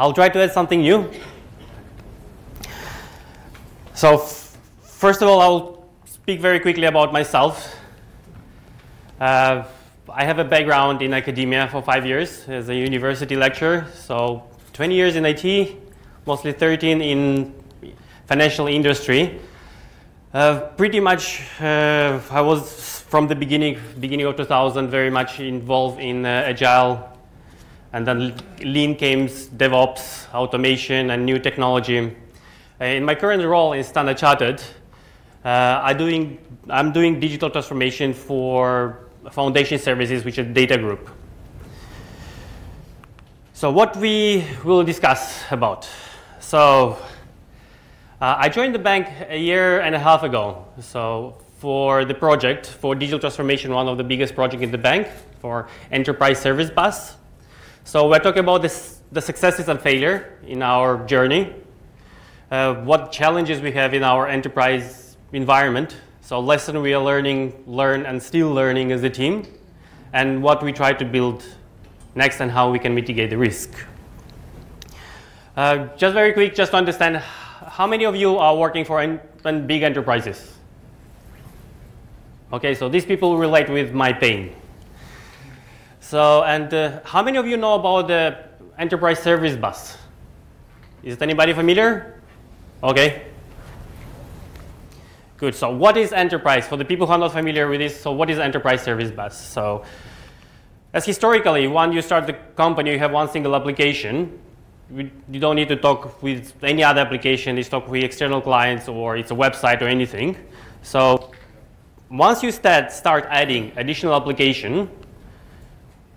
I'll try to add something new. So first of all, I'll speak very quickly about myself. Uh, I have a background in academia for five years as a university lecturer. So 20 years in IT, mostly 13 in financial industry. Uh, pretty much, uh, I was from the beginning, beginning of 2000, very much involved in uh, agile, and then lean came, DevOps, automation, and new technology. Uh, in my current role in Standard Chartered, uh, I doing, I'm doing digital transformation for foundation services, which is data group. So what we will discuss about. So uh, I joined the bank a year and a half ago. So for the project, for digital transformation, one of the biggest projects in the bank, for enterprise service bus. So we're talking about this, the successes and failure in our journey, uh, what challenges we have in our enterprise environment, so lesson we are learning, learn and still learning as a team, and what we try to build next and how we can mitigate the risk. Uh, just very quick, just to understand, how many of you are working for en big enterprises? Okay, so these people relate with my pain. So, and uh, how many of you know about the enterprise service bus? Is anybody familiar? Okay, Good. So what is enterprise? For the people who are not familiar with this, so what is enterprise service bus? So as historically, when you start the company, you have one single application. You don't need to talk with any other application. You talk with external clients or it's a website or anything. So once you start, start adding additional application,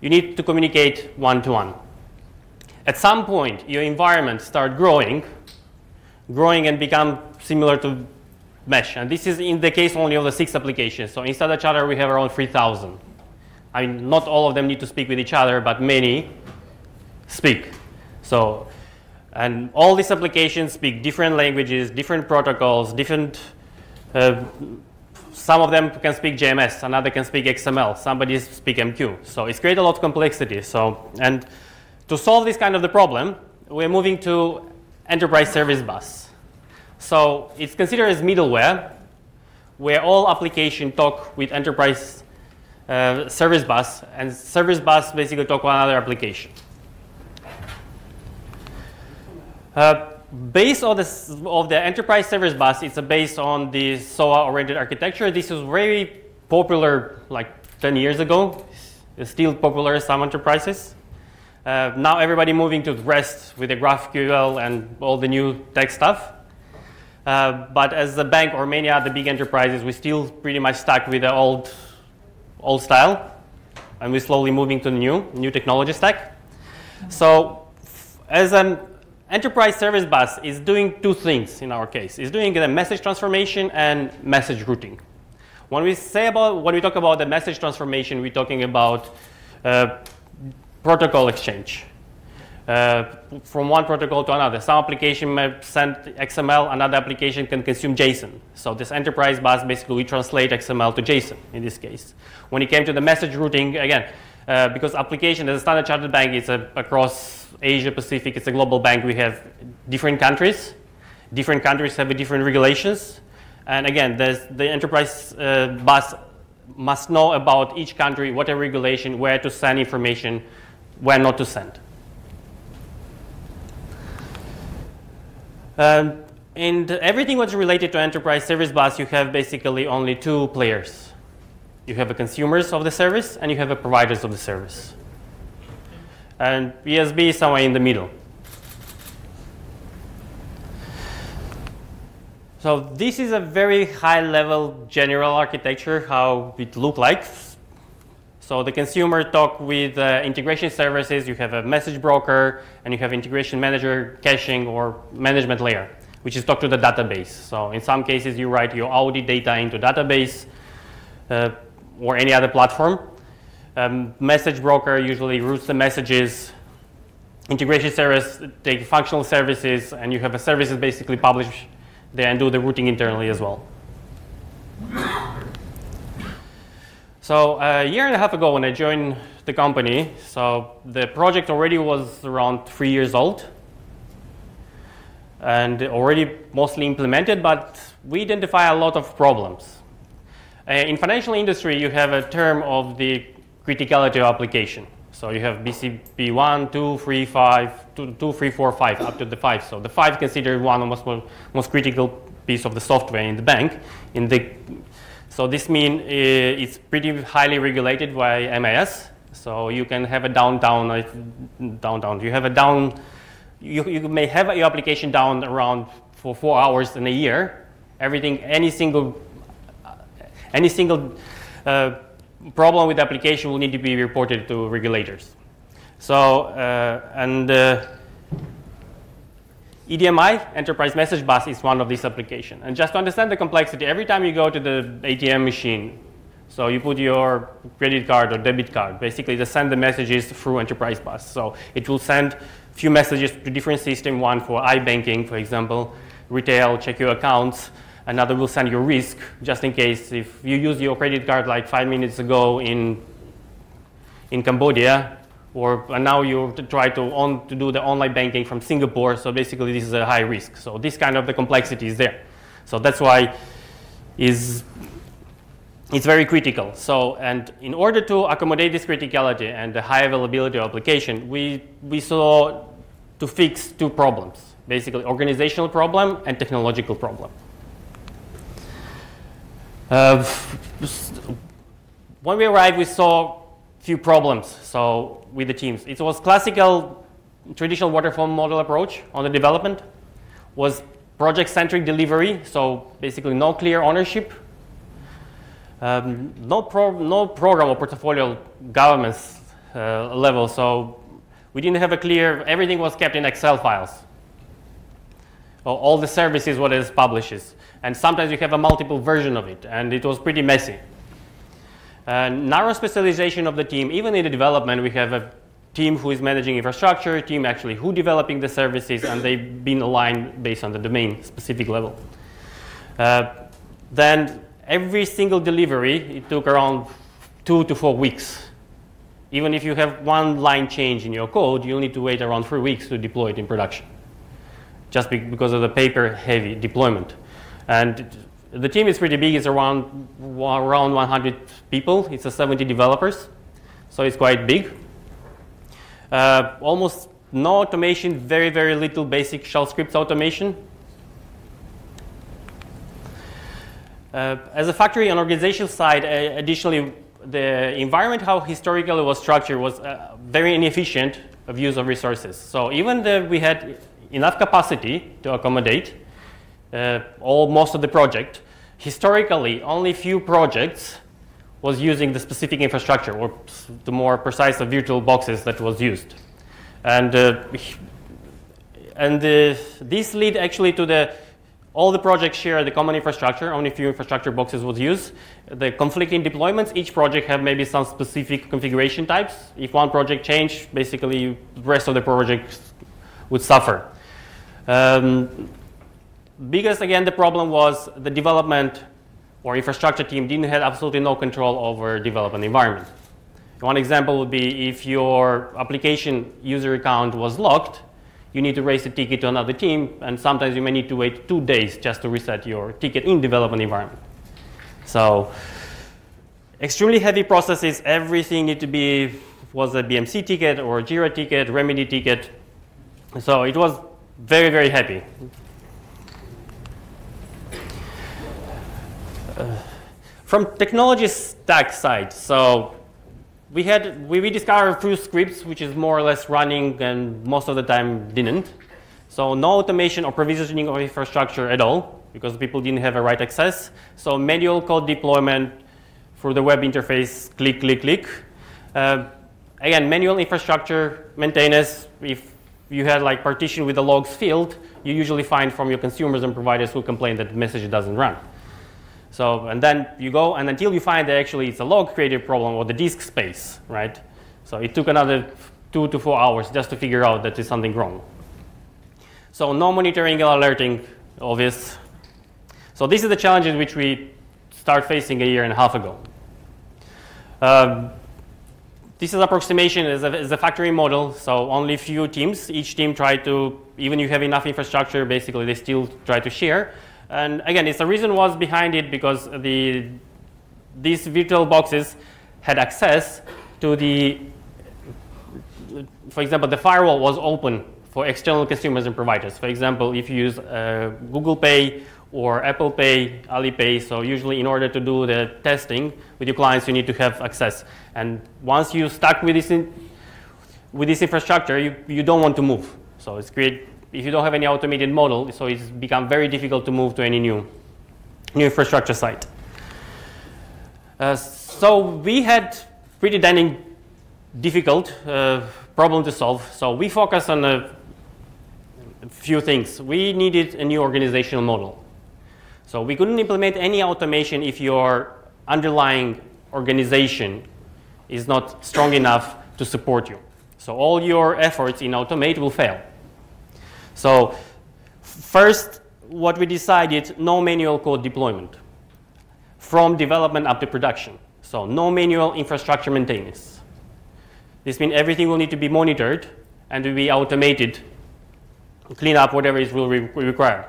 you need to communicate one-to-one. -one. At some point, your environment start growing, growing and become similar to mesh. And this is in the case only of the six applications. So inside the charter, we have around 3,000. I mean, not all of them need to speak with each other, but many speak. So, and all these applications speak different languages, different protocols, different, uh, some of them can speak JMS, another can speak XML, somebody speak MQ. So it's created a lot of complexity. So, and to solve this kind of the problem, we're moving to enterprise service bus. So it's considered as middleware, where all applications talk with enterprise uh, service bus, and service bus basically talk with another application. Uh, based on this, of the enterprise service bus, it's based on the SOA-oriented architecture. This was very popular like 10 years ago. It's still popular in some enterprises. Uh, now everybody moving to REST with the GraphQL and all the new tech stuff. Uh, but as a bank or many other big enterprises, we're still pretty much stuck with the old, old style. And we're slowly moving to the new, new technology stack. So as an enterprise service bus is doing two things in our case. It's doing the message transformation and message routing. When we say about, when we talk about the message transformation, we're talking about uh, protocol exchange. Uh, from one protocol to another. Some application may send XML, another application can consume JSON. So this enterprise bus basically we translate XML to JSON in this case. When it came to the message routing, again, uh, because application as a standard chartered bank a, across Asia Pacific, it's a global bank, we have different countries. Different countries have different regulations. And again, the enterprise uh, bus must know about each country, what a regulation, where to send information, where not to send. Um, and everything what's related to enterprise service bus, you have basically only two players. You have the consumers of the service and you have the providers of the service. And ESB is somewhere in the middle. So this is a very high level general architecture, how it look like. So the consumer talk with uh, integration services, you have a message broker, and you have integration manager, caching, or management layer, which is talk to the database. So in some cases, you write your audit data into database uh, or any other platform. Um, message broker usually routes the messages. Integration service take functional services, and you have a services basically publish there and do the routing internally as well. So a year and a half ago when I joined the company, so the project already was around three years old. and already mostly implemented, but we identify a lot of problems. Uh, in financial industry, you have a term of the criticality of application. So you have BCP 1, 2, 3, 5, 2, 2 3, 4, 5, up to the 5. So the 5 considered one of most, most critical piece of the software in the bank. In the, so this means uh, it's pretty highly regulated by MAS. So you can have a downtown, uh, downtown. You have a down, you, you may have your application down around for four hours in a year. Everything, any single, uh, any single uh, problem with application will need to be reported to regulators. So, uh, and uh, EDMI, Enterprise Message Bus, is one of these applications. And just to understand the complexity, every time you go to the ATM machine, so you put your credit card or debit card, basically they send the messages through Enterprise Bus. So it will send few messages to different systems, one for iBanking, for example, retail, check your accounts, another will send you risk, just in case if you use your credit card like five minutes ago in, in Cambodia, or now you try to, on, to do the online banking from Singapore, so basically this is a high risk. So this kind of the complexity is there. So that's why is it's very critical. So, and in order to accommodate this criticality and the high availability of application, we, we saw to fix two problems, basically organizational problem and technological problem. Uh, when we arrived, we saw few problems so with the teams. It was classical traditional waterfall model approach on the development, was project-centric delivery, so basically no clear ownership, um, no, pro no program or portfolio governance uh, level, so we didn't have a clear, everything was kept in Excel files. All the services what it publishes. And sometimes you have a multiple version of it, and it was pretty messy. Uh, narrow specialization of the team, even in the development, we have a team who is managing infrastructure, team actually who developing the services, and they've been aligned based on the domain specific level. Uh, then every single delivery, it took around two to four weeks. Even if you have one line change in your code, you'll need to wait around three weeks to deploy it in production, just be because of the paper-heavy deployment. And the team is pretty big. It's around, around 100 people. It's a 70 developers. So it's quite big. Uh, almost no automation, very, very little basic shell scripts automation. Uh, as a factory on organizational side, uh, additionally, the environment, how historically was structured, was uh, very inefficient of use of resources. So even though we had enough capacity to accommodate, uh, all most of the project. Historically, only few projects was using the specific infrastructure, or the more precise of virtual boxes that was used. And, uh, and uh, this lead actually to the, all the projects share the common infrastructure, only few infrastructure boxes was used. The conflicting deployments, each project have maybe some specific configuration types. If one project changed, basically the rest of the projects would suffer. Um, again, the problem was the development or infrastructure team didn't have absolutely no control over development environment. One example would be if your application user account was locked, you need to raise a ticket to another team, and sometimes you may need to wait two days just to reset your ticket in development environment. So extremely heavy processes, everything need to be, was a BMC ticket or a Jira ticket, remedy ticket. So it was very, very heavy. from technology stack side, so we had we, we discovered a few scripts which is more or less running and most of the time didn't. So no automation or provisioning of infrastructure at all because people didn't have a right access. So manual code deployment through the web interface, click, click, click. Uh, again, manual infrastructure maintenance. If you had like partition with the logs field, you usually find from your consumers and providers who complain that the message doesn't run. So, and then you go, and until you find that actually it's a log created problem or the disk space, right? So it took another two to four hours just to figure out that there's something wrong. So no monitoring and alerting, obvious. So this is the challenges which we start facing a year and a half ago. Um, this is approximation is a, is a factory model, so only few teams. Each team try to, even you have enough infrastructure, basically they still try to share. And again, it's the reason was behind it because the these virtual boxes had access to the, for example, the firewall was open for external consumers and providers. For example, if you use uh, Google Pay or Apple Pay, Alipay. So usually in order to do the testing with your clients, you need to have access. And once you stuck with this, in, with this infrastructure, you, you don't want to move. So it's great if you don't have any automated model, so it's become very difficult to move to any new, new infrastructure site. Uh, so we had pretty dynamic, difficult uh, problem to solve. So we focused on a few things. We needed a new organizational model. So we couldn't implement any automation if your underlying organization is not strong enough to support you. So all your efforts in automate will fail. So first, what we decided, no manual code deployment from development up to production. So no manual infrastructure maintenance. This means everything will need to be monitored and will be automated, clean up whatever is will re require.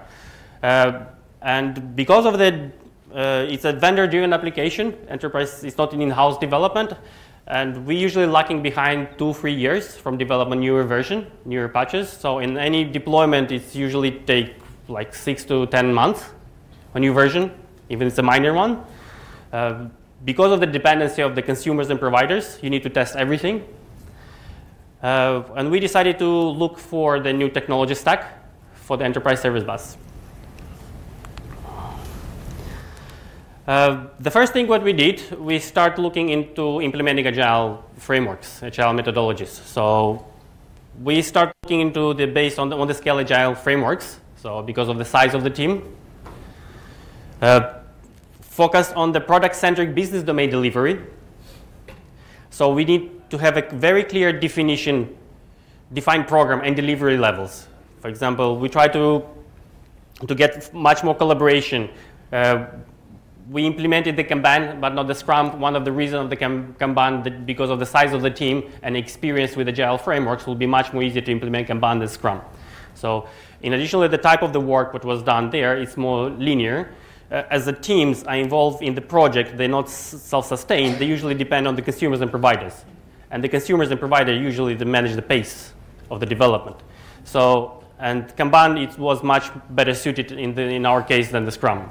Uh, and because of the, uh, it's a vendor-driven application, enterprise is not in-house development, and we usually lagging behind two, three years from development newer version, newer patches. So in any deployment, it's usually take like six to 10 months, a new version, even if it's a minor one. Uh, because of the dependency of the consumers and providers, you need to test everything. Uh, and we decided to look for the new technology stack for the enterprise service bus. Uh, the first thing what we did, we start looking into implementing agile frameworks, agile methodologies. So we start looking into the based on the, on the scale agile frameworks. So because of the size of the team, uh, focus on the product-centric business domain delivery. So we need to have a very clear definition, defined program and delivery levels. For example, we try to to get much more collaboration. Uh, we implemented the Kanban, but not the Scrum. One of the reasons of the Kanban, because of the size of the team and experience with agile frameworks, will be much more easy to implement Kanban than Scrum. So in addition to the type of the work what was done there, it's more linear. Uh, as the teams are involved in the project, they're not self-sustained. They usually depend on the consumers and providers. And the consumers and providers usually manage the pace of the development. So, and Kanban, it was much better suited in, the, in our case than the Scrum.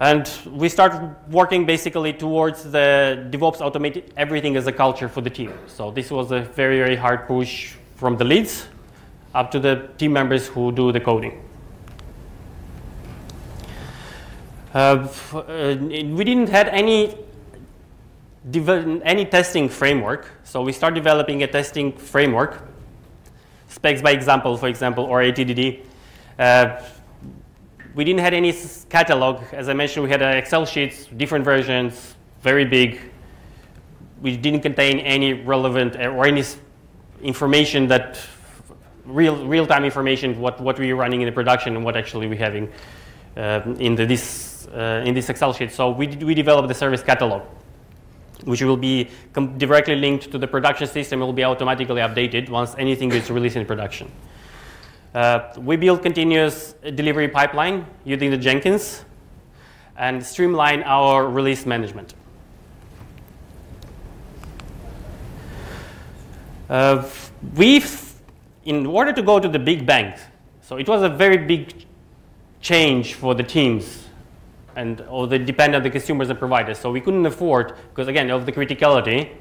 And we start working basically towards the DevOps automated everything as a culture for the team. So this was a very, very hard push from the leads up to the team members who do the coding. Uh, uh we didn't have any any testing framework, so we start developing a testing framework, specs by example, for example, or ATDD. Uh, we didn't have any catalog. As I mentioned, we had Excel sheets, different versions, very big. We didn't contain any relevant uh, or any information that real real-time information what what we are running in the production and what actually we're having uh, in the, this uh, in this Excel sheet. So we we developed the service catalog, which will be directly linked to the production system. It will be automatically updated once anything is released in production. Uh, we build continuous delivery pipeline using the Jenkins and streamline our release management. Uh, we've, in order to go to the big banks, so it was a very big change for the teams and or they depend on the consumers and providers. So we couldn't afford, because again, of the criticality,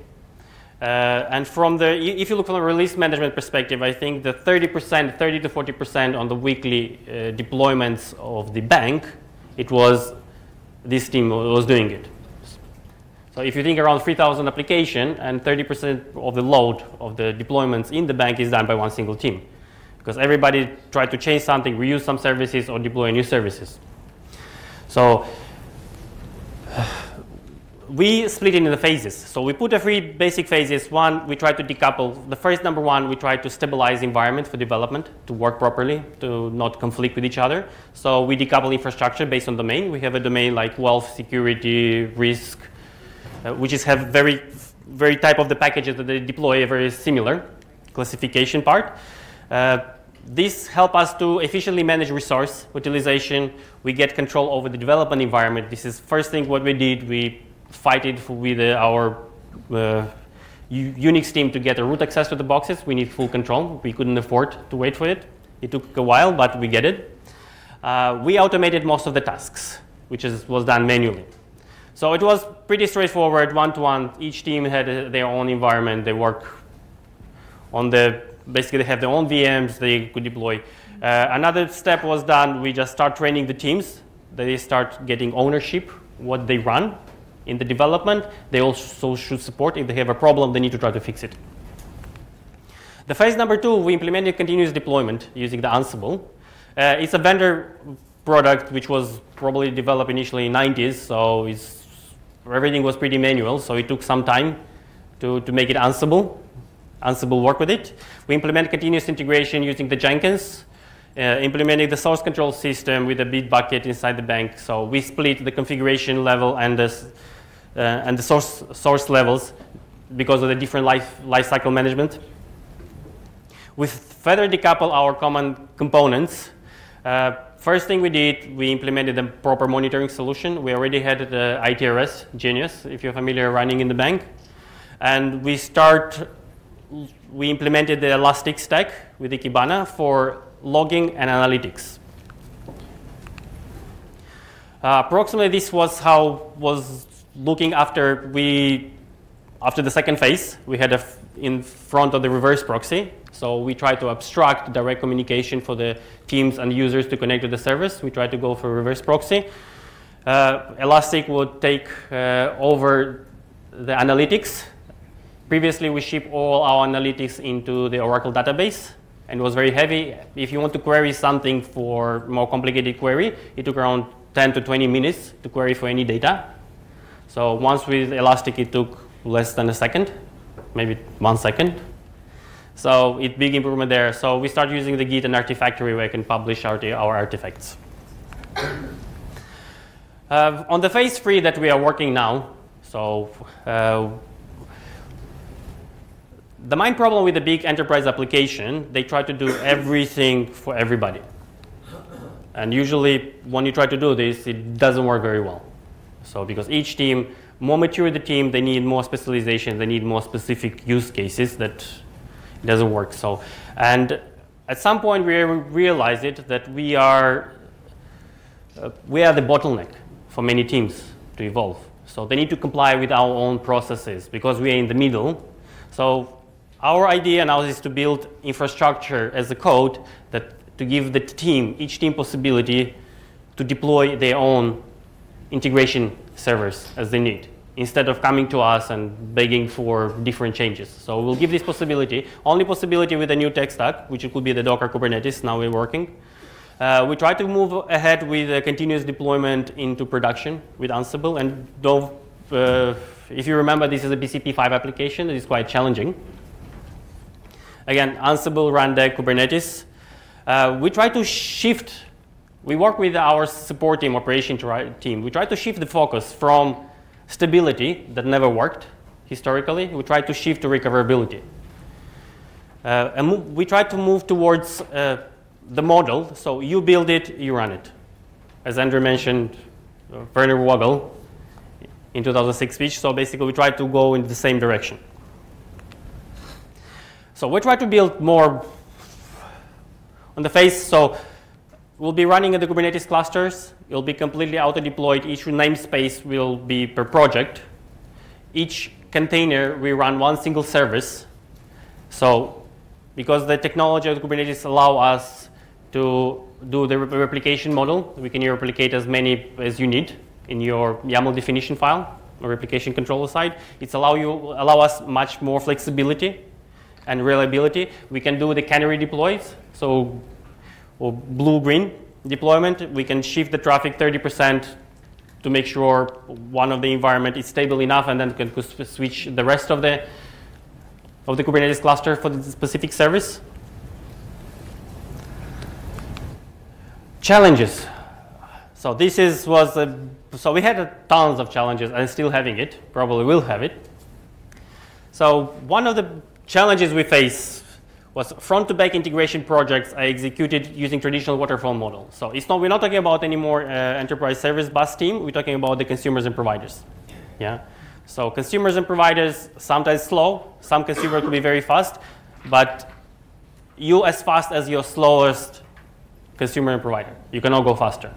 uh, and from the, if you look from a release management perspective, I think the 30%, 30 to 40% on the weekly uh, deployments of the bank, it was this team was doing it. So if you think around 3,000 application and 30% of the load of the deployments in the bank is done by one single team. Because everybody tried to change something, reuse some services or deploy new services. So we split it into phases. So we put the three basic phases. One, we try to decouple. The first number one, we try to stabilize the environment for development to work properly, to not conflict with each other. So we decouple infrastructure based on domain. We have a domain like wealth, security, risk, uh, which is have very, very type of the packages that they deploy very similar classification part. Uh, this help us to efficiently manage resource utilization. We get control over the development environment. This is first thing what we did. We fight it with uh, our uh, Unix team to get a root access to the boxes. We need full control. We couldn't afford to wait for it. It took a while, but we get it. Uh, we automated most of the tasks, which is, was done manually. So it was pretty straightforward, one-to-one. -one. Each team had uh, their own environment. They work on the, basically they have their own VMs they could deploy. Uh, another step was done. We just start training the teams. They start getting ownership, what they run in the development. They also should support. If they have a problem, they need to try to fix it. The phase number two, we implemented continuous deployment using the Ansible. Uh, it's a vendor product which was probably developed initially in 90s, so everything was pretty manual, so it took some time to, to make it Ansible. Ansible work with it. We implement continuous integration using the Jenkins, uh, implementing the source control system with a Bitbucket inside the bank. So we split the configuration level and the, and the source, source levels because of the different life, life cycle management. We further decouple our common components. Uh, first thing we did, we implemented a proper monitoring solution. We already had the ITRS, Geneos, if you're familiar, running in the bank. And we start, we implemented the Elastic Stack with the Kibana for logging and analytics. Uh, approximately this was how was looking after we, after the second phase, we had a in front of the reverse proxy. So we try to abstract direct communication for the teams and users to connect to the service. We try to go for reverse proxy. Uh, Elastic would take uh, over the analytics. Previously, we ship all our analytics into the Oracle database and it was very heavy. If you want to query something for more complicated query, it took around 10 to 20 minutes to query for any data. So once with Elastic, it took less than a second maybe one second. So it big improvement there. So we start using the Git and Artifactory where I can publish our, our artifacts. Uh, on the phase three that we are working now, so uh, the main problem with the big enterprise application, they try to do everything for everybody. And usually when you try to do this, it doesn't work very well. So because each team more mature the team, they need more specialization, they need more specific use cases that doesn't work. So, and at some point we realized it that we are, uh, we are the bottleneck for many teams to evolve. So they need to comply with our own processes because we are in the middle. So our idea now is to build infrastructure as a code that to give the team, each team possibility to deploy their own integration servers as they need instead of coming to us and begging for different changes. So we'll give this possibility, only possibility with the new tech stack, which could be the Docker Kubernetes, now we're working. Uh, we try to move ahead with a continuous deployment into production with Ansible. And though, uh, if you remember, this is a BCP5 application, it is quite challenging. Again, Ansible, Rundeck, Kubernetes. Uh, we try to shift we work with our support team, operation team. We try to shift the focus from stability that never worked historically. We try to shift to recoverability. Uh, and we try to move towards uh, the model. So you build it, you run it. As Andrew mentioned, uh, Werner Vogel in 2006 speech. So basically, we try to go in the same direction. So we try to build more on the face. So We'll be running in the Kubernetes clusters. It'll be completely auto-deployed. Each namespace will be per project. Each container, we run one single service. So because the technology of Kubernetes allow us to do the replication model, we can replicate as many as you need in your YAML definition file or replication controller side. It's allow you allow us much more flexibility and reliability. We can do the canary deploys. So or blue-green deployment, we can shift the traffic 30% to make sure one of the environment is stable enough and then can switch the rest of the of the Kubernetes cluster for the specific service. Challenges. So this is was a so we had tons of challenges and still having it, probably will have it. So one of the challenges we face was front to back integration projects I executed using traditional waterfall model. So it's not, we're not talking about anymore uh, enterprise service bus team, we're talking about the consumers and providers. Yeah. So consumers and providers sometimes slow, some consumer could be very fast, but you as fast as your slowest consumer and provider. You cannot go faster.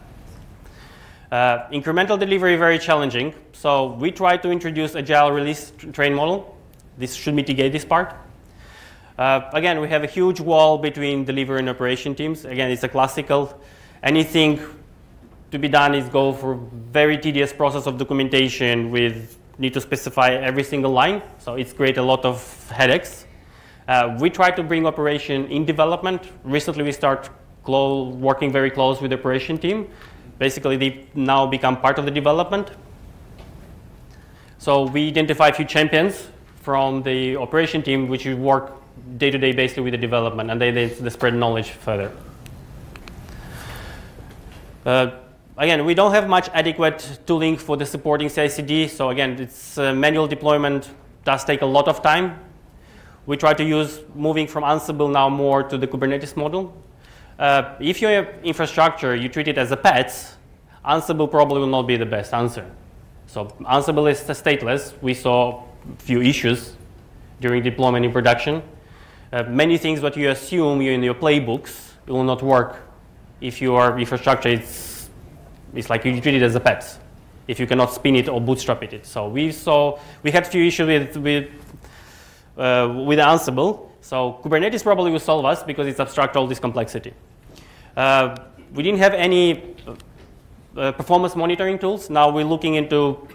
Uh, incremental delivery very challenging. So we try to introduce agile release train model. This should mitigate this part. Uh, again, we have a huge wall between delivery and operation teams. Again, it's a classical. Anything to be done is go for very tedious process of documentation with need to specify every single line. So it's create a lot of headaches. Uh, we try to bring operation in development. Recently, we start working very close with the operation team. Basically, they now become part of the development. So we identify a few champions from the operation team, which we work day-to-day basically with the development, and they, they, they spread knowledge further. Uh, again, we don't have much adequate tooling for the supporting CI/CD. So again, it's uh, manual deployment does take a lot of time. We try to use moving from Ansible now more to the Kubernetes model. Uh, if your infrastructure, you treat it as a pet, Ansible probably will not be the best answer. So Ansible is stateless. We saw few issues during deployment in production. Uh, many things that you assume in your playbooks it will not work if your infrastructure is, it's like you treat it as a pet if you cannot spin it or bootstrap it. So we saw, we had a few issues with, with, uh, with Ansible. So Kubernetes probably will solve us because it's abstract all this complexity. Uh, we didn't have any uh, performance monitoring tools. Now we're looking into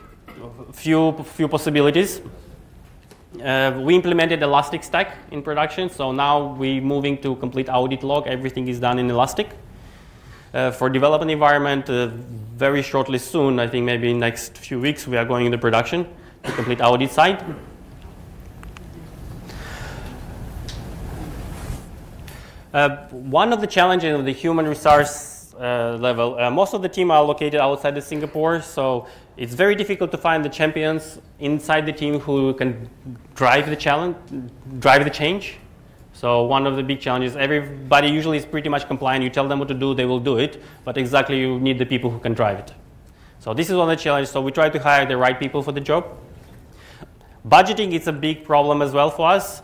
a few, few possibilities. Uh, we implemented Elastic Stack in production, so now we're moving to complete audit log. Everything is done in Elastic. Uh, for development environment, uh, very shortly soon, I think maybe next few weeks, we are going into production to complete audit side. Uh, one of the challenges of the human resource uh, level, most of the team are located outside of Singapore, so it's very difficult to find the champions inside the team who can drive the challenge, drive the change. So one of the big challenges, everybody usually is pretty much compliant. You tell them what to do, they will do it. But exactly you need the people who can drive it. So this is one of the challenges. So we try to hire the right people for the job. Budgeting is a big problem as well for us.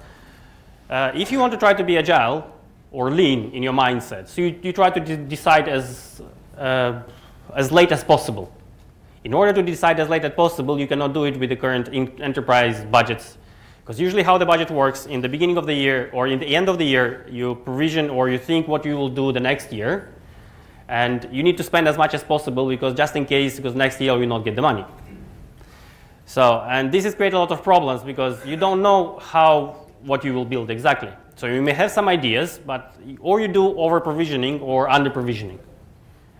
Uh, if you want to try to be agile or lean in your mindset, so you, you try to decide as, uh, as late as possible. In order to decide as late as possible, you cannot do it with the current enterprise budgets. Because usually how the budget works, in the beginning of the year or in the end of the year, you provision or you think what you will do the next year. And you need to spend as much as possible because just in case, because next year you will not get the money. So, and this has created a lot of problems because you don't know how, what you will build exactly. So you may have some ideas, but, or you do over provisioning or under provisioning.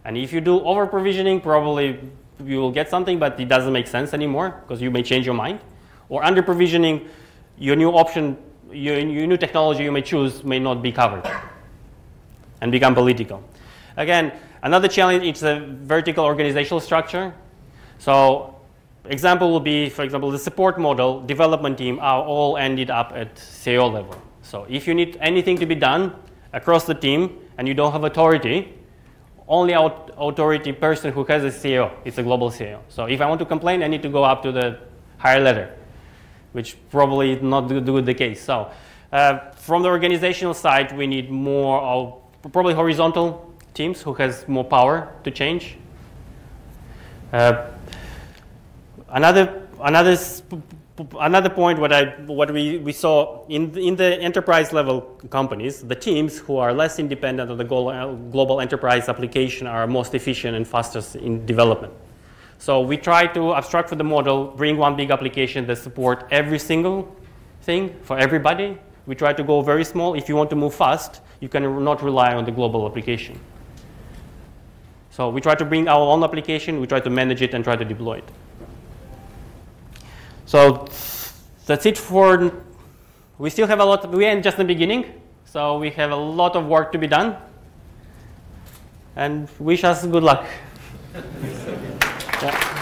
And if you do over provisioning, probably you will get something, but it doesn't make sense anymore because you may change your mind. Or under provisioning, your new option, your, your new technology you may choose may not be covered and become political. Again, another challenge is the vertical organizational structure. So example will be, for example, the support model, development team are all ended up at CIO level. So if you need anything to be done across the team and you don't have authority, only authority person who has a CEO. is a global CEO. So if I want to complain, I need to go up to the higher letter, which probably is not the case. So uh, from the organizational side, we need more of probably horizontal teams who has more power to change. Uh, another another another point what I what we, we saw in in the enterprise level companies, the teams who are less independent of the global, enterprise application are most efficient and fastest in development. So we try to abstract from the model, bring one big application that support every single thing for everybody. We try to go very small. If you want to move fast, you cannot rely on the global application. So we try to bring our own application, we try to manage it and try to deploy it. So that's it for, we still have a lot, we are just in the beginning. So we have a lot of work to be done. And wish us good luck. Yeah.